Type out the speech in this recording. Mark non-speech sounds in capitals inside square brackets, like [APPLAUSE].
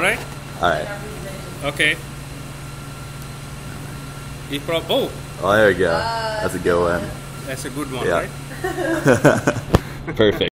Right? All right. Okay. You prob oh, Oh, there we go. That's a good one. that's a good one, Yeah. right? [LAUGHS] Perfect.